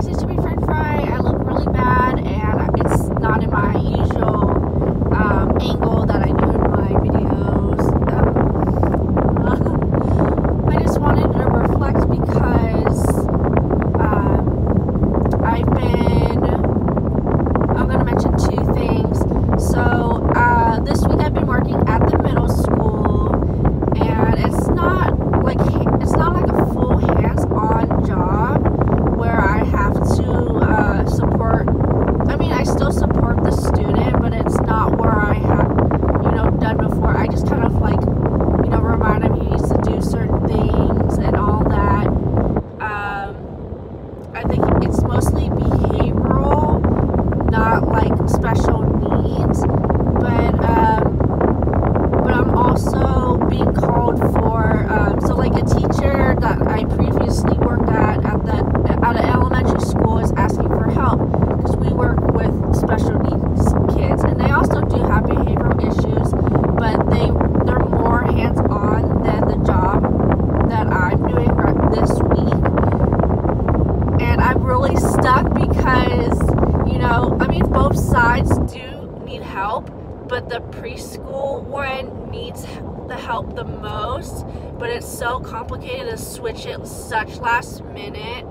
message to me french fry. I look really bad and it's not in my usual um, angle that I do in my videos. Um, I just wanted to reflect because um, I've been. I'm going to mention two things. So, uh, this week I've been working at the middle school, and it's not like it's not like a full hands-on job where I have to uh, support. I mean, I still support the student, but it's not where I have, you know, done before. I just kind of like, you know, remind him he needs to do certain things and all that. Um, I think it's mostly behavioral, not like special needs, but um, but I'm also being called for um, so like a teacher that I previously worked at at the at an elementary school is asking for help because we work with special needs kids and they also do have behavioral issues, but they they're more hands on than the job that I'm doing right this week and I'm really stuck because, you know, I mean, both sides do need help, but the preschool one needs the help the most. But it's so complicated to switch it such last minute,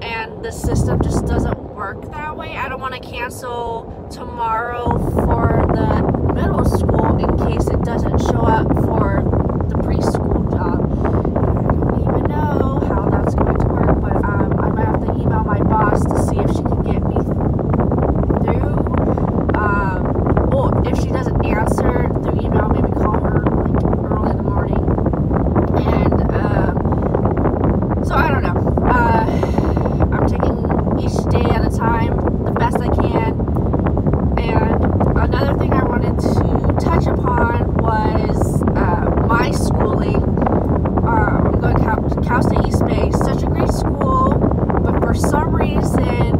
and the system just doesn't work that way. I don't want to cancel tomorrow for the middle school in case it doesn't show up for the preschool job. I don't even know how that's going to work, but um, I might have to email my boss to see if she can get me through. Um, or if she doesn't answer through email, maybe call her like early in the morning. And um, so I don't know. Uh, I'm taking each day at a time, the best I can. And another thing I wanted to touch upon was uh, my schooling. Uh, I'm going to Cal, Cal State East Bay. Such a great school, but for some reason,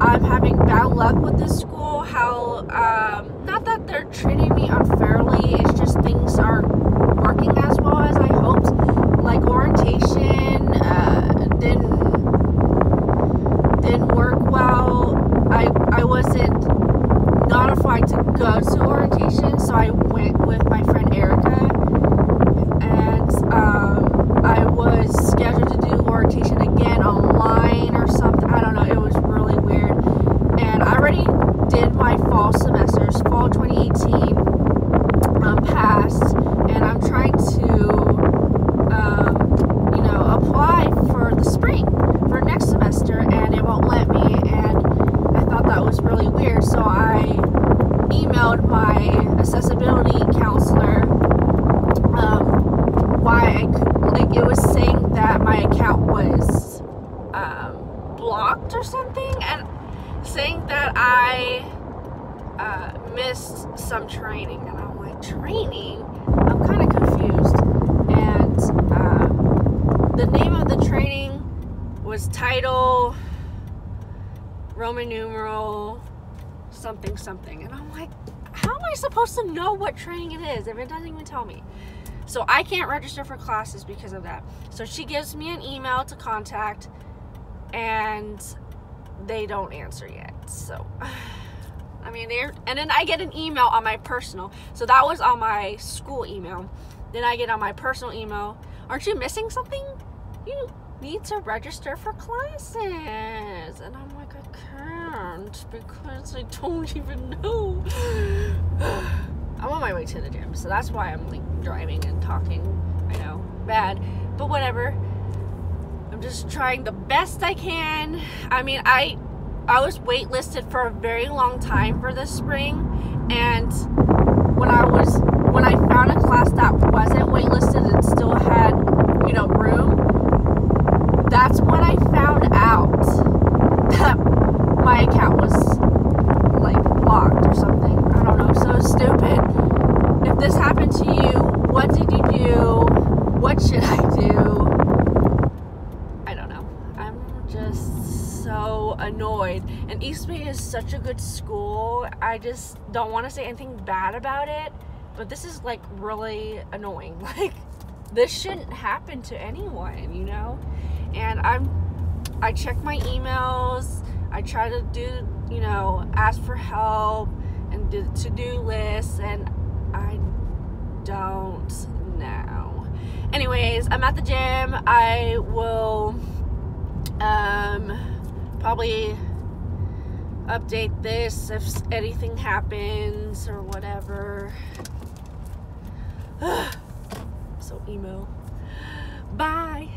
I'm having bad luck with this school. How, um, not that they're treating me unfairly, it's just things aren't working as well as I hoped. Like orientation uh, didn't didn't work well. I Wasn't notified to go to orientation, so I went with my friend Erica, and um, I was scheduled to do orientation again online or something. I don't know. It was really weird, and I already did my fall semesters, fall 2018, um, passed, and I'm trying to, um, you know, apply for the spring for next semester, and it won't let me, and I thought that was really weird, so I emailed my accessibility counselor um, why I like it was saying that my account was um, blocked or something, and saying that I uh, missed some training, and I'm like training. I'm kind of confused, and um, the name of the training was title Roman numeral something something, and I'm like, how am I supposed to know what training it is if it doesn't even tell me? So I can't register for classes because of that. So she gives me an email to contact, and they don't answer yet. So, I mean, they're, and then I get an email on my personal. So that was on my school email. Then I get on my personal email. Aren't you missing something? You need to register for classes. And I'm like, I can't because I don't even know. I'm on my way to the gym, so that's why I'm like driving and talking. I know, bad, but whatever. I'm just trying the best I can. I mean, I I was waitlisted for a very long time for this spring, and when I was when I found a class that wasn't waitlisted and still had you know room, that's when I found out that my account was like blocked or something. I don't know, so stupid. If this happened to you, what did you do? What should I do? I don't know. I'm just so annoyed. And East Bay is such a good school. I just don't want to say anything bad about it, but this is like really annoying. Like this shouldn't happen to anyone, you know? And I'm I check my emails. I try to do, you know, ask for help and do to-do lists, and I don't know. Anyways, I'm at the gym. I will um, probably update this if anything happens or whatever. so emo. Bye.